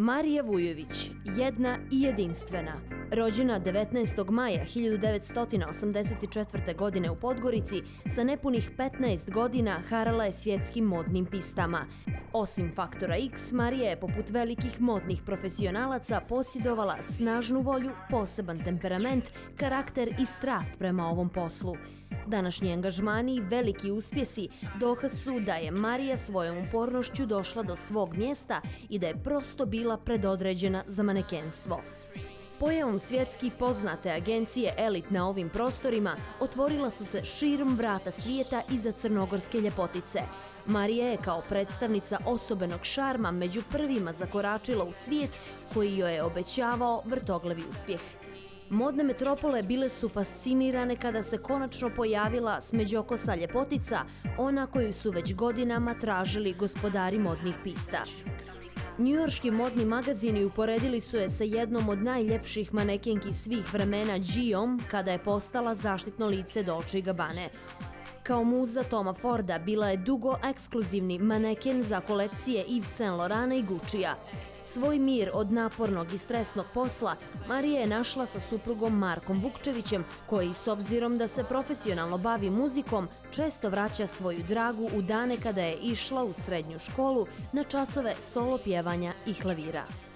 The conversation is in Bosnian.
Marija Vujović, jedna i jedinstvena. Rođena 19. maja 1984. godine u Podgorici, sa nepunih 15 godina harala je svjetskim modnim pistama. Osim faktora X, Marija je poput velikih modnih profesionalaca posjedovala snažnu volju, poseban temperament, karakter i strast prema ovom poslu. Današnji angažmani i veliki uspjesi dokaz su da je Marija svojom upornošću došla do svog mjesta i da je prosto bila predodređena za manekenstvo. Pojavom svjetski poznate agencije Elit na ovim prostorima otvorila su se širom vrata svijeta iza crnogorske ljepotice. Marija je kao predstavnica osobenog šarma među prvima zakoračila u svijet koji joj je obećavao vrtoglavi uspjeh. Modne metropole bile su fascinirane kada se konačno pojavila smeđokosa ljepotica, ona koju su već godinama tražili gospodari modnih pista. Njujorški modni magazini uporedili su je sa jednom od najljepših manekenki svih vremena Gijom kada je postala zaštitno lice Dolce Gabbane. Kao muza Toma Forda bila je dugo ekskluzivni maneken za kolekcije Yves Saint Laurent i Guccija. Svoj mir od napornog i stresnog posla Marija je našla sa suprugom Markom Vukčevićem, koji s obzirom da se profesionalno bavi muzikom, često vraća svoju dragu u dane kada je išla u srednju školu na časove solo pjevanja i klavira.